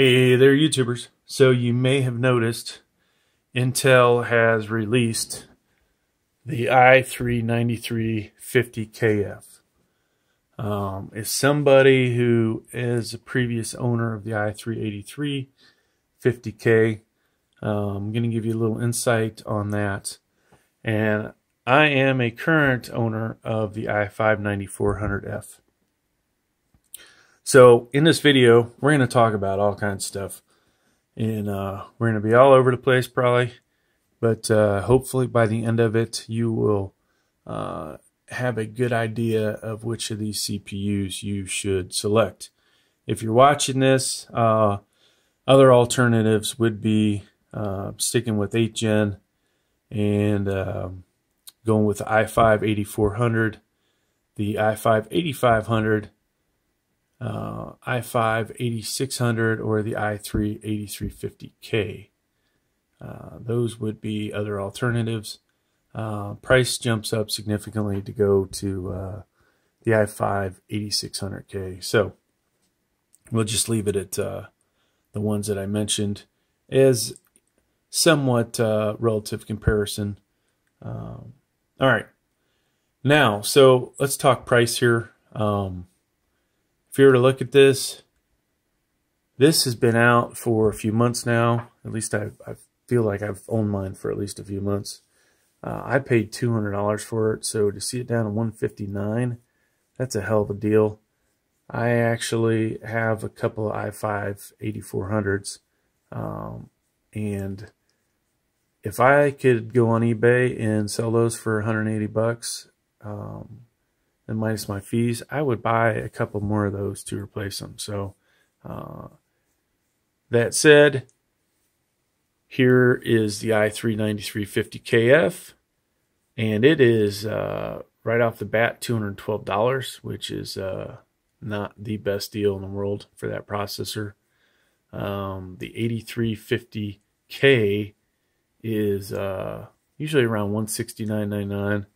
Hey there, YouTubers. So you may have noticed Intel has released the i3-9350KF. Um, somebody who is a previous owner of the i3-83 50K, um, I'm going to give you a little insight on that. And I am a current owner of the i5-9400F. So in this video, we're going to talk about all kinds of stuff. And uh, we're going to be all over the place probably. But uh, hopefully by the end of it, you will uh, have a good idea of which of these CPUs you should select. If you're watching this, uh, other alternatives would be uh, sticking with 8 Gen and um, going with the i5 8400, the i5 8500, uh, i5 8600 or the i3 8350K. Uh, those would be other alternatives. Uh, price jumps up significantly to go to uh, the i5 8600K. So we'll just leave it at uh, the ones that I mentioned as somewhat uh, relative comparison. Um, all right. Now, so let's talk price here. Um, if you were to look at this, this has been out for a few months now. At least I, I feel like I've owned mine for at least a few months. Uh, I paid $200 for it, so to see it down to 159 that's a hell of a deal. I actually have a couple of i5 8400s, um, and if I could go on eBay and sell those for 180 bucks, um, and minus my fees, I would buy a couple more of those to replace them. So, uh, that said, here is the i3-9350KF, and it is uh, right off the bat $212, which is uh, not the best deal in the world for that processor. Um, the 8350K is uh, usually around 169.99.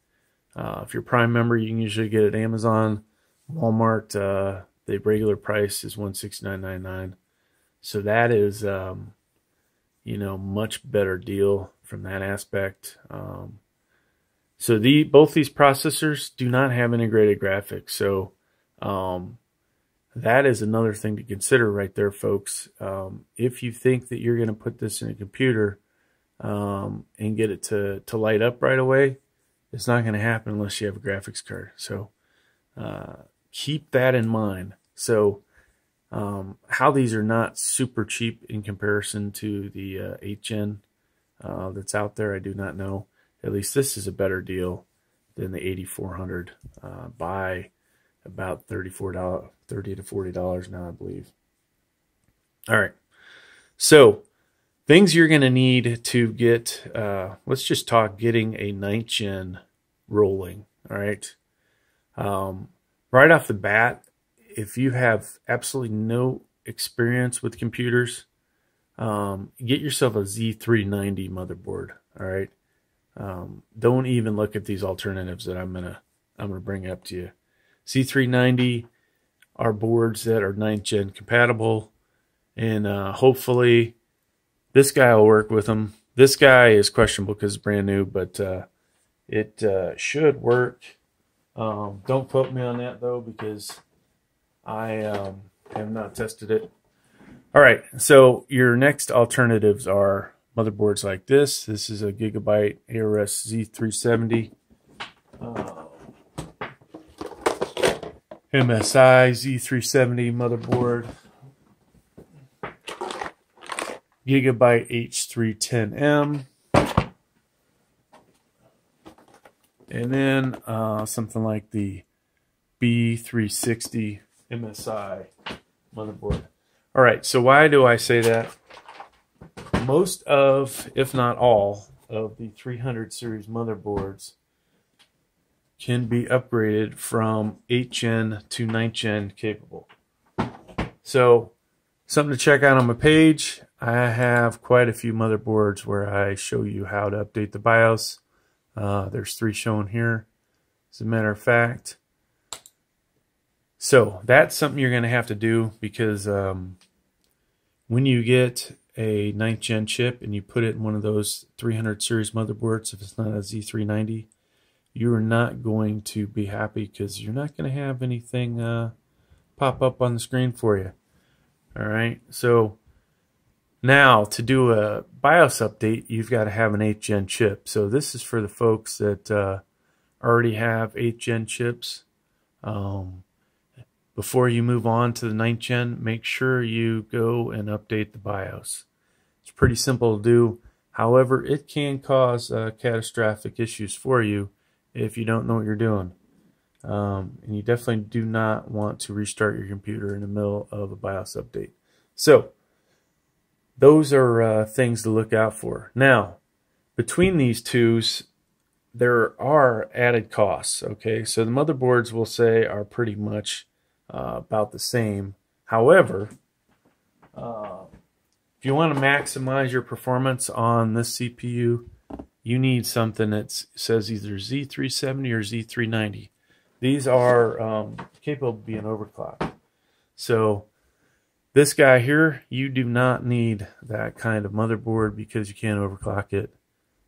Uh, if you're Prime member, you can usually get it at Amazon, Walmart. Uh, the regular price is 169.99. So that is, um, you know, much better deal from that aspect. Um, so the both these processors do not have integrated graphics. So um, that is another thing to consider right there, folks. Um, if you think that you're going to put this in a computer um, and get it to, to light up right away, it's not going to happen unless you have a graphics card. So uh, keep that in mind. So um, how these are not super cheap in comparison to the uh, 8 gen uh, that's out there, I do not know. At least this is a better deal than the 8400 uh, by about $34, 30 to $40 now, I believe. All right. So things you're going to need to get, uh, let's just talk getting a ninth gen rolling. All right. Um, right off the bat, if you have absolutely no experience with computers, um, get yourself a Z390 motherboard. All right. Um, don't even look at these alternatives that I'm gonna I'm gonna bring up to you. Z390 are boards that are ninth gen compatible, and uh, hopefully this guy will work with them. This guy is questionable because it's brand new, but uh, it uh, should work. Um, don't quote me on that though, because I um, have not tested it. All right, so your next alternatives are motherboards like this. This is a Gigabyte AORUS Z370. Uh, MSI Z370 motherboard. Gigabyte H310M. And then uh, something like the B360 MSI motherboard. All right, so why do I say that? Most of, if not all, of the 300 series motherboards can be upgraded from 8 gen to 9 gen capable. So, something to check out on my page. I have quite a few motherboards where I show you how to update the BIOS. Uh, there's three shown here, as a matter of fact. So that's something you're going to have to do because um, when you get a 9th gen chip and you put it in one of those 300 series motherboards, if it's not a Z390, you are not going to be happy because you're not going to have anything uh, pop up on the screen for you. All right, so now to do a BIOS update, you've got to have an 8th gen chip. So this is for the folks that uh, already have 8th gen chips. Um, before you move on to the 9th gen, make sure you go and update the BIOS. It's pretty simple to do. However, it can cause uh, catastrophic issues for you if you don't know what you're doing. Um, and you definitely do not want to restart your computer in the middle of a BIOS update. So, those are uh, things to look out for. Now, between these twos, there are added costs. Okay, so the motherboards will say are pretty much uh, about the same. However, uh, if you want to maximize your performance on this CPU, you need something that says either Z370 or Z390. These are um, capable of being overclocked. So this guy here, you do not need that kind of motherboard because you can't overclock it.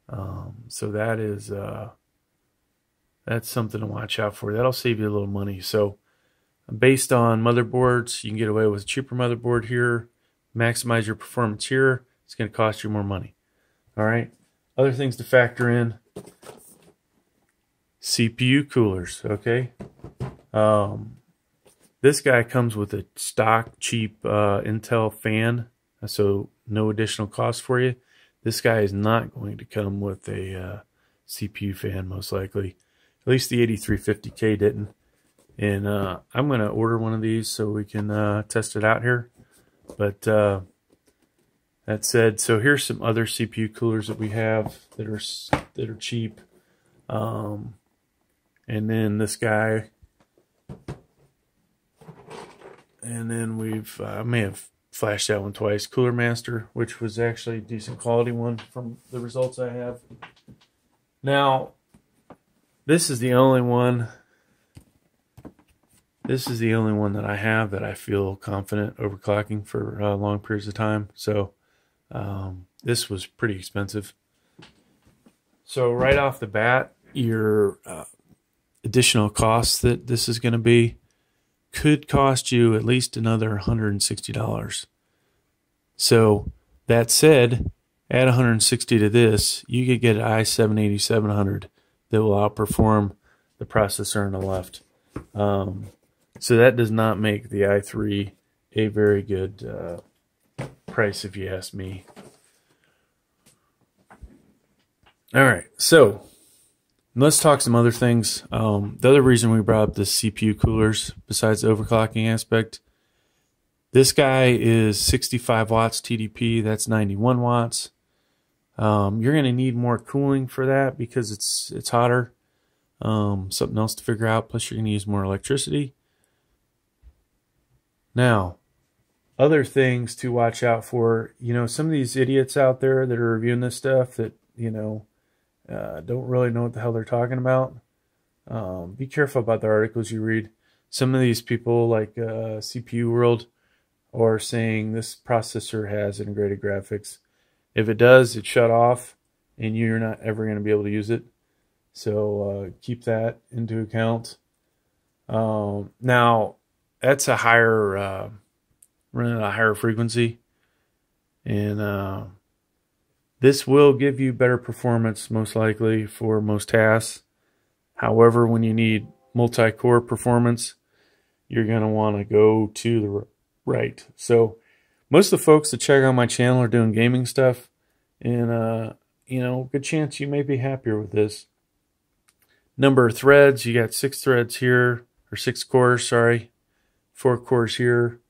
Um, so that is uh, that's something to watch out for. That'll save you a little money. So based on motherboards, you can get away with a cheaper motherboard here. Maximize your performance here. It's going to cost you more money. All right. Other things to factor in. CPU coolers. Okay. Um, this guy comes with a stock cheap uh, Intel fan, so no additional cost for you. This guy is not going to come with a uh, CPU fan, most likely. At least the 8350K didn't. And uh, I'm going to order one of these so we can uh, test it out here. But uh, that said, so here's some other CPU coolers that we have that are that are cheap. Um, and then this guy and then we've uh, I may have flashed that one twice. Cooler Master, which was actually a decent quality one from the results I have. Now, this is the only one. This is the only one that I have that I feel confident overclocking for uh, long periods of time. So um, this was pretty expensive. So right off the bat, your uh, additional costs that this is going to be could cost you at least another $160. So that said, add 160 to this, you could get an i7 8700 that will outperform the processor on the left. Um, so that does not make the i3 a very good uh, price if you ask me. All right, so let's talk some other things. Um, the other reason we brought up the CPU coolers, besides the overclocking aspect, this guy is 65 watts TDP. That's 91 watts. Um, you're going to need more cooling for that because it's it's hotter. Um, something else to figure out. Plus, you're going to use more electricity. Now, other things to watch out for. You know, some of these idiots out there that are reviewing this stuff that you know uh, don't really know what the hell they're talking about. Um, be careful about the articles you read. Some of these people, like uh, CPU World, are saying this processor has integrated graphics. If it does, it shut off, and you're not ever going to be able to use it. So uh, keep that into account. Um, now, that's a higher uh, running at a higher frequency, and uh, this will give you better performance, most likely, for most tasks. However, when you need multi-core performance, you're going to want to go to the right. So most of the folks that check out my channel are doing gaming stuff. And, uh, you know, good chance you may be happier with this. Number of threads, you got six threads here, or six cores, sorry. Four cores here.